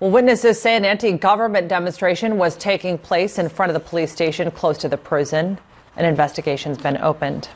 Well, witnesses say an anti government demonstration was taking place in front of the police station close to the prison. An investigation's been opened.